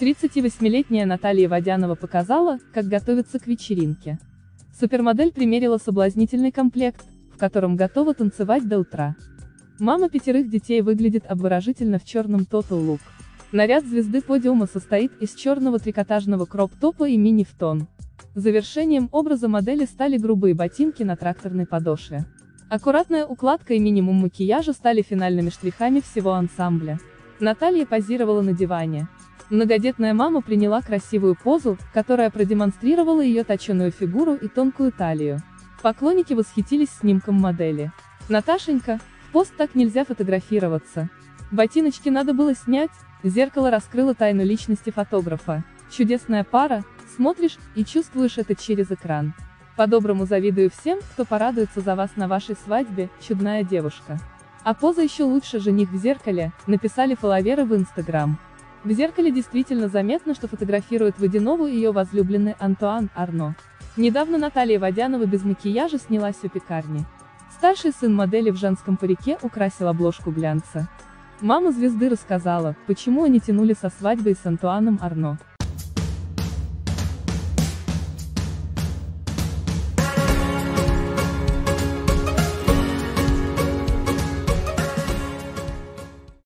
38-летняя Наталья Водянова показала, как готовиться к вечеринке. Супермодель примерила соблазнительный комплект, в котором готова танцевать до утра. Мама пятерых детей выглядит обворожительно в черном Total Look. Наряд звезды подиума состоит из черного трикотажного кроп-топа и мини в тон. Завершением образа модели стали грубые ботинки на тракторной подошве. Аккуратная укладка и минимум макияжа стали финальными штрихами всего ансамбля. Наталья позировала на диване. Многодетная мама приняла красивую позу, которая продемонстрировала ее точеную фигуру и тонкую талию. Поклонники восхитились снимком модели. Наташенька, в пост так нельзя фотографироваться. Ботиночки надо было снять, зеркало раскрыло тайну личности фотографа. Чудесная пара, смотришь и чувствуешь это через экран. По-доброму завидую всем, кто порадуется за вас на вашей свадьбе, чудная девушка. А поза еще лучше жених в зеркале, написали фоловеры в Инстаграм. В зеркале действительно заметно, что фотографирует Водянову ее возлюбленный Антуан Арно. Недавно Наталья Водянова без макияжа снялась у пекарни. Старший сын модели в женском парике украсил обложку глянца. Мама звезды рассказала, почему они тянули со свадьбой с Антуаном Арно.